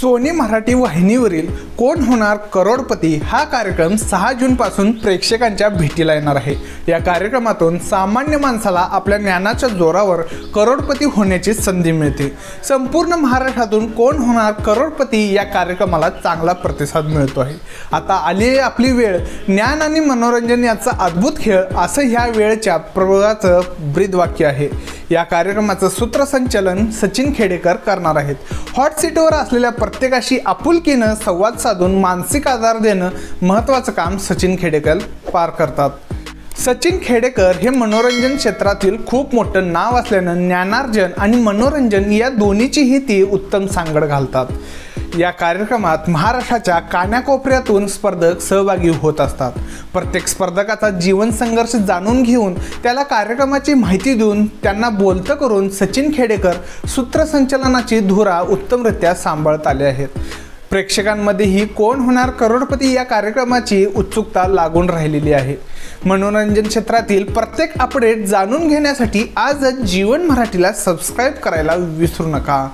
Sony Marathi वाहिनीवरील कोण होणार करोडपती हा कार्यक्रम सहा जूनपासून प्रेक्षकांच्या भेटीला येणार आहे. या कार्यक्रमातून सामान्य माणसाला आपल्या ज्ञानाच्या जोरावर करोडपती होण्याची संधी मिळते. संपूर्ण महाराष्ट्रातून कोण होणार करोडपती या कार्यक्रमाला चांगला प्रतिसाद मिळतो आहे. आता आली आहे आपली वेळ. ज्ञान आणि मनोरंजन याचा अद्भुत खेळ असं ह्या वेळच्या प्रयोगाचं ब्रीदवाक्य आहे. या कार्यक्रमाचं सूत्रसंचलन सचिन खेडेकर करणार आहेत. हॉट सीटवर असलेल्या प्रत्येकाशी आपुलकीनं संवाद साधून मानसिक आधार देणं महत्त्वाचं काम सचिन खेडेकर पार करतात. सचिन खेडेकर हे मनोरंजन क्षेत्रातील खूप मोठं नाव असल्यानं ज्ञानार्जन आणि मनोरंजन या दोन्हीचीही ती उत्तम सांगड घालतात. या कार्यक्रमात महाराष्ट्राच्या कानाकोपऱ्यातून स्पर्धक सहभागी होत असतात. प्रत्येक स्पर्धकाचा जीवन संघर्ष जाणून घेऊन त्याला कार्यक्रमाची माहिती देऊन त्यांना बोलतं करून सचिन खेडेकर सूत्रसंचलनाची धुरा उत्तमरित्या सांभाळत आले आहेत. प्रेक्षकांमध्येही कोण होणार करोडपती या कार्यक्रमाची उत्सुकता लागून राहिलेली आहे. मनोरंजन क्षेत्रातील प्रत्येक अपडेट जाणून घेण्यासाठी आजच जीवन मराठीला सबस्क्राईब करायला विसरू नका.